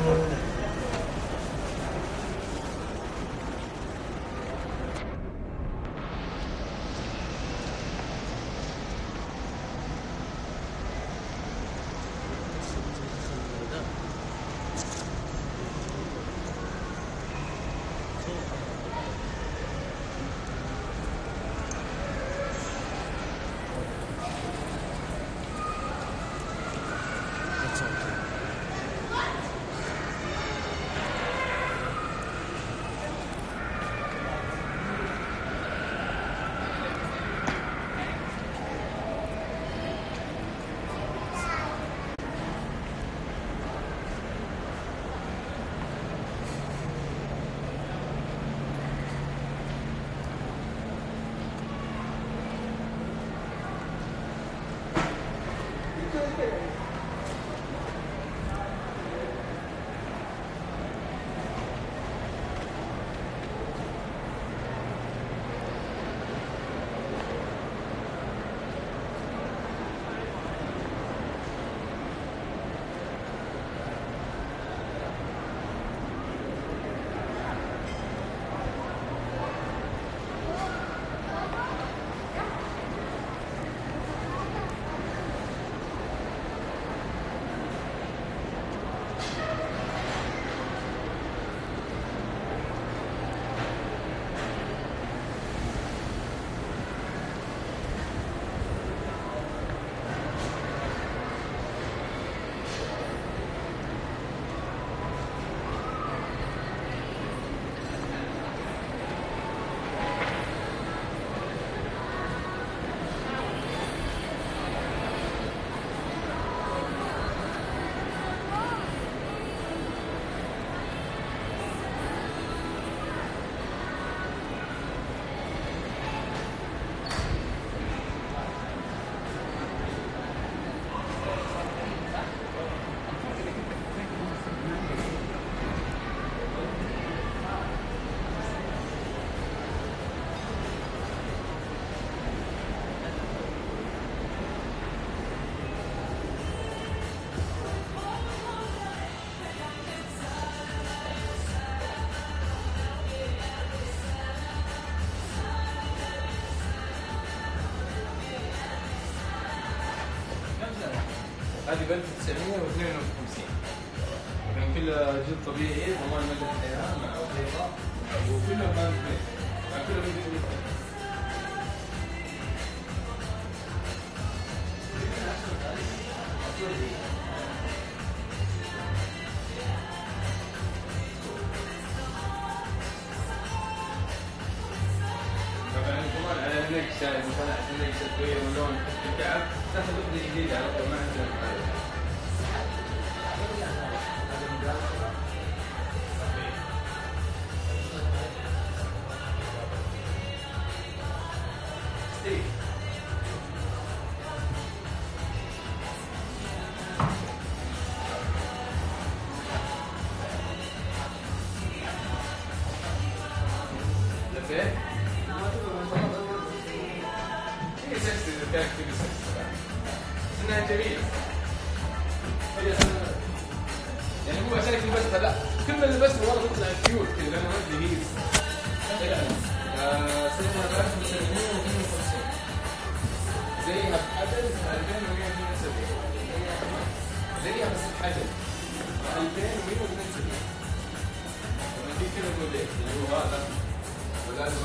something. هذه ب 1952 كان كلها جلد طبيعي ضمان مادة الحياة مع وثيقة وكلها مع كلها على النكشة إذا طلعت النكشة تغير لون الكعب تاخذ وحدة جديدة على طول ما يلبسها لا كل ما لبسها والله تطلع كيوت كذا لأنه ما ادري هي آه، سنة 1952 زيها بحجم 2172 زيها بس بحجم 2172 لما تجي كذا ليه اللي هو هذا. ولازم